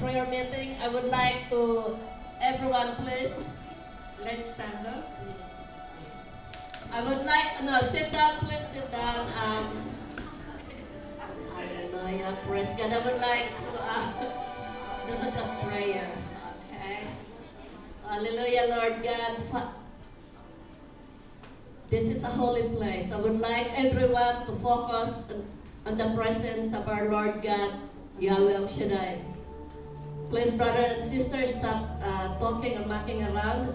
prayer meeting, I would like to everyone please let's stand up. I would like no sit down, please sit down. Um, hallelujah, praise God. I would like to uh, do the prayer. Okay. Hallelujah, Lord God. This is a holy place. I would like everyone to focus on, on the presence of our Lord God, Yahweh Shaddai. Please, brothers and sisters, stop uh, talking and mucking around.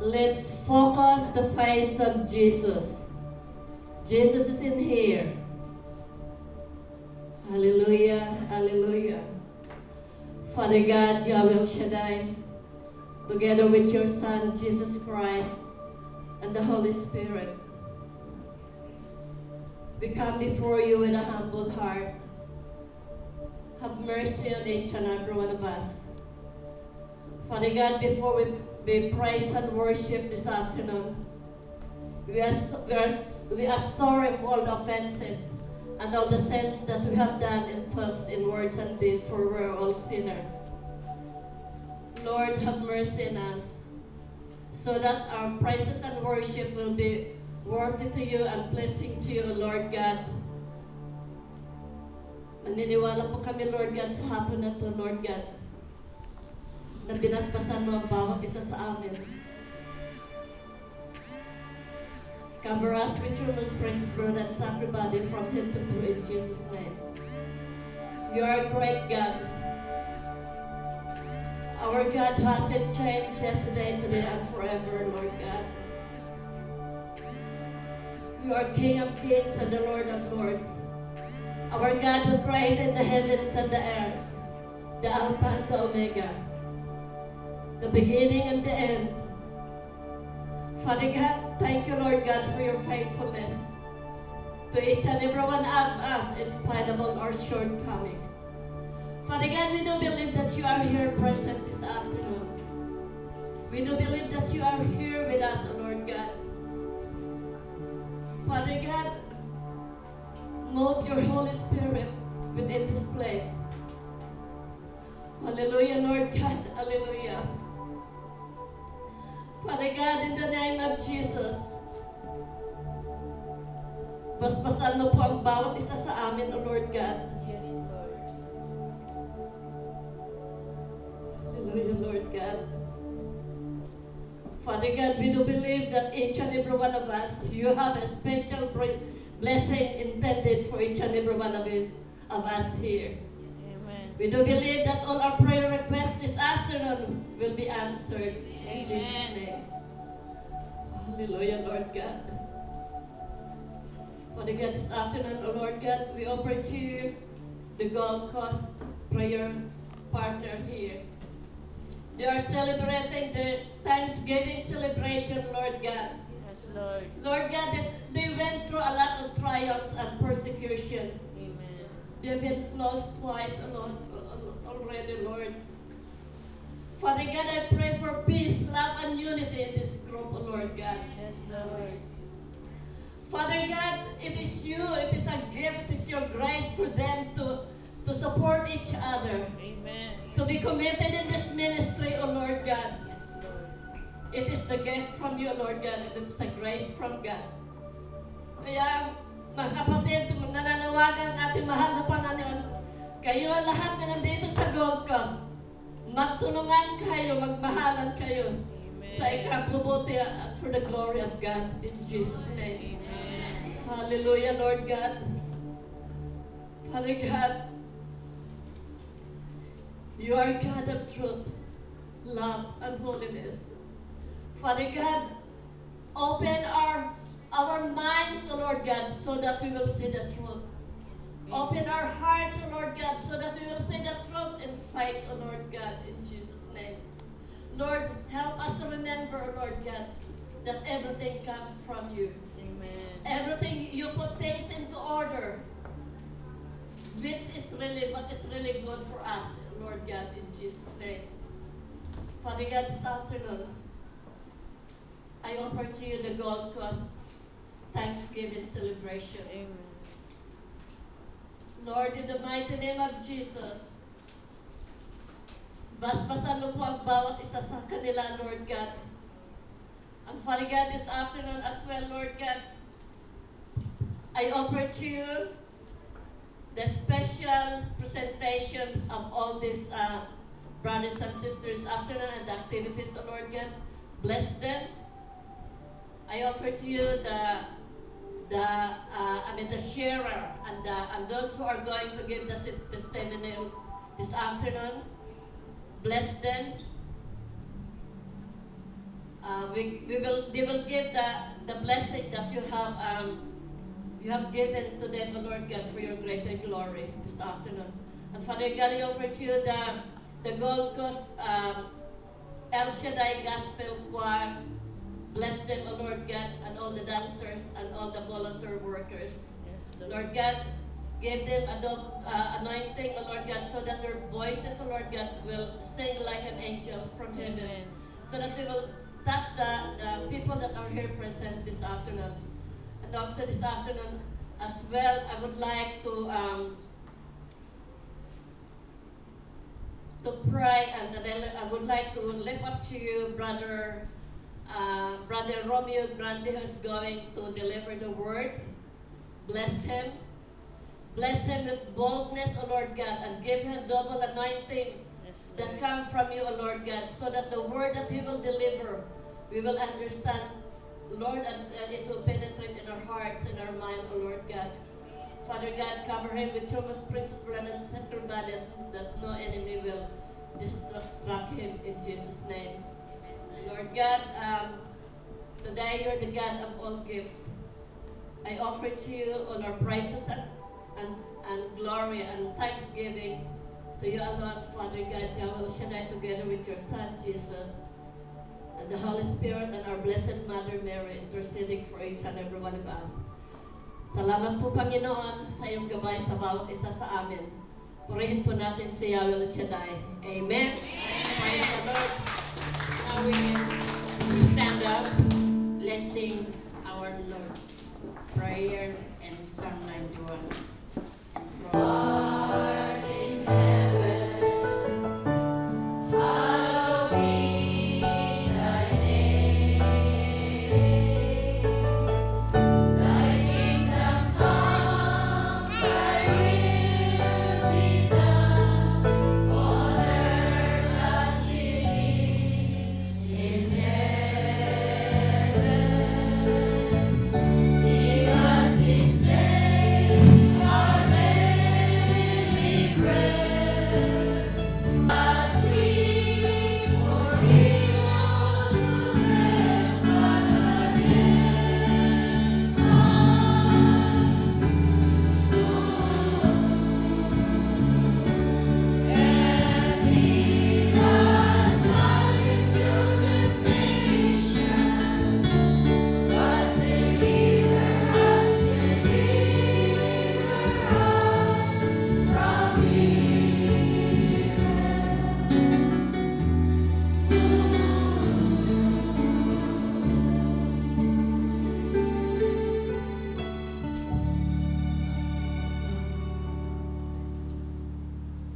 Let's focus the face of Jesus. Jesus is in here. Hallelujah, hallelujah. Father God, Yahweh Shaddai, together with your Son, Jesus Christ, and the Holy Spirit. We come before you with a humble heart. Have mercy on each and every one of us. Father God, before we, we praise and worship this afternoon, we are, we, are, we are sorry for all the offenses and all the sins that we have done in thoughts, in words, and deed, for we're all sinners. Lord, have mercy on us so that our praises and worship will be worthy to you and pleasing to you, Lord God. Maniniwala po kami, Lord God, sa hapon na to, Lord God, na binasbasan mo ang bawat isa sa amin. Cover us with your most precious blood and everybody from him to through in Jesus' name. You are a great God. Our God hasn't changed yesterday, today, and forever, Lord God. You are King of kings and the Lord of lords. Our God who created the heavens and the earth, the Alpha and the Omega, the beginning and the end. Father God, thank you, Lord God, for your faithfulness to each and every one of us in spite of all our shortcomings. Father God, we do believe that you are here present this afternoon. We do believe that you are here with us, Lord God. Father God, move your Holy Spirit within this place. Hallelujah, Lord God. Hallelujah. Father God, in the name of Jesus, basbasan mo po ang bawat isa sa amin, O Lord God. Yes, Lord. Hallelujah, Lord God. Father God, we do believe that each and every one of us, you have a special blessing intended for each and every one of us, of us here. Amen. We do believe that all our prayer requests this afternoon will be answered in Jesus' Amen. name. Hallelujah, Lord God. Father God, this afternoon, oh Lord God, we offer to you the Gold Coast prayer partner here. They are celebrating their Thanksgiving celebration, Lord God. Lord. Lord God, that they went through a lot of trials and persecution. Amen. They've been closed twice already, Lord. Father God, I pray for peace, love, and unity in this group, oh Lord God. Yes, Lord. Father God, it is you, it is a gift, it is your grace for them to, to support each other, Amen. to be committed in this ministry, oh Lord God. It is the gift from you, Lord God, and it's a grace from God. Kaya, mga kapatid, nananawagan ating mahal na Panginoon, kayo lahat na nandito sa Gold Coast, magtulungan kayo, magmahalan kayo sa Amen. ikabubuti at for the glory of God in Jesus' name. Amen. Hallelujah, Lord God. Father God, you are God of truth, love, and holiness. Father God, open our our minds, O Lord God, so that we will see the truth. Open our hearts, O Lord God, so that we will see the truth and fight, O Lord God, in Jesus' name. Lord, help us to remember, O Lord God, that everything comes from you. Amen. Everything you put things into order, which is really what is really good for us, Lord God, in Jesus' name. Father God, this afternoon, I offer to you the Gold Coast Thanksgiving celebration. Amen. Lord, in the mighty name of Jesus, basbasan mo po ang bawat isa sa kanila, Lord God. And Father God, this afternoon as well, Lord God, I offer to you the special presentation of all these uh, brothers and sisters afternoon and the activities, Lord God. Bless them. I offer to you the the uh, I mean the sharer and the, and those who are going to give the testimony this afternoon. Bless them. Uh, we, we will they will give the, the blessing that you have um, you have given to them, O Lord God, for your greater glory this afternoon. And Father God, I offer to you the the Gold Coast um, El Shaddai Gospel Choir. Bless them, O Lord God, and all the dancers and all the volunteer workers. Yes, Lord. Lord God, give them ado- uh, anointing, O Lord God, so that their voices, O Lord God, will sing like an angels from heaven. Amen. So that they will touch the, the people that are here present this afternoon. And also this afternoon as well, I would like to um, to pray and then I would like to lift up to you, brother, uh, brother Romeo Grande, who is going to deliver the word. Bless him. Bless him with boldness, O Lord God, and give him double anointing Yes, that come from you, O Lord God, so that the word that He will deliver, we will understand, Lord, and, and it will penetrate in our hearts and our mind, O Lord God. Father God, cover him with your most precious blood and your body that no enemy will distract him in Jesus' name. Lord God, um, today you're the God of all gifts. I offer to you all our praises and, and, and glory and thanksgiving to you alone, Father God, Jehovah Shaddai, together with your Son, Jesus, and the Holy Spirit and our Blessed Mother Mary, interceding for each and every one of us. Salamat po, Panginoon, sa iyong gabay sa bawat isa sa amin. Purihin po natin si Yahweh Shaddai. Amen. Praise the Lord. We, we stand up. Let's sing our Lord's Prayer and Psalm 91.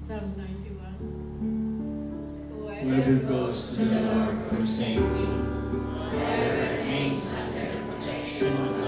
Psalm 91. Whoever goes to the Lord for safety, whoever hangs under the protection of